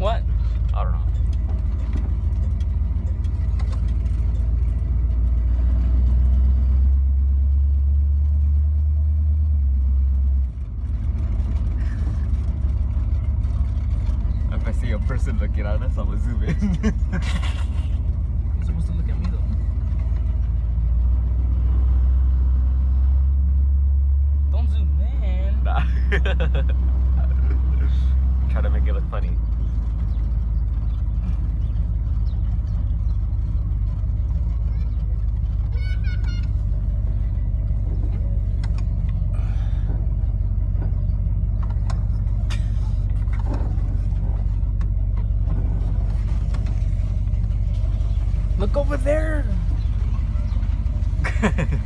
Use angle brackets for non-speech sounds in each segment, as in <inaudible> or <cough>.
What? I don't know. If I see a person looking at us, I'm gonna zoom in. You're supposed to look at me though. Don't zoom in. nah. <laughs> Try to make it look funny. Look over there. <laughs>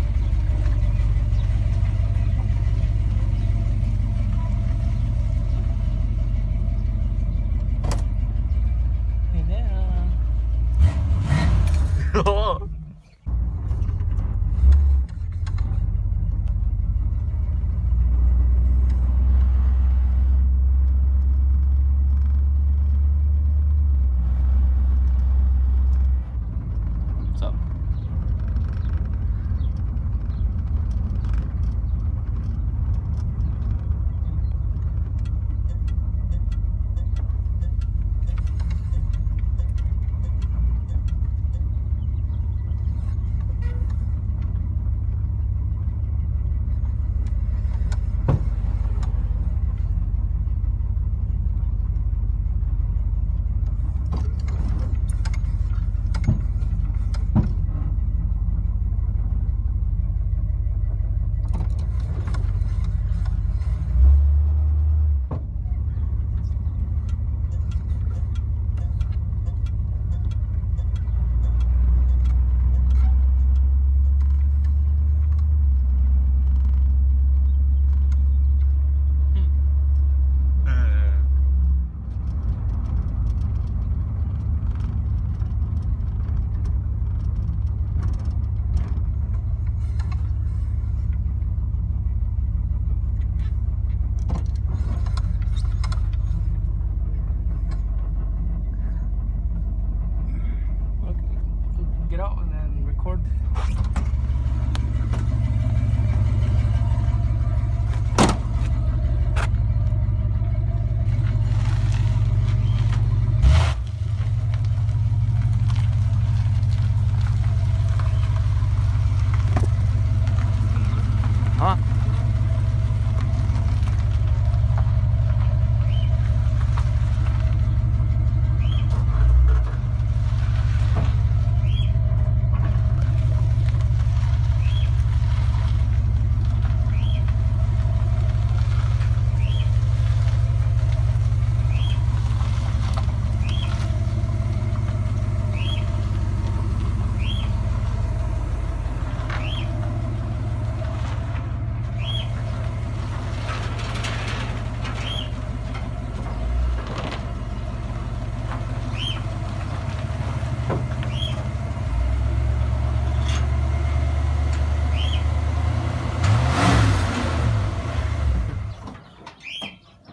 Get out and then record.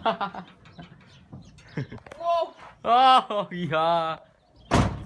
哈哈哈哈哈哈啊呀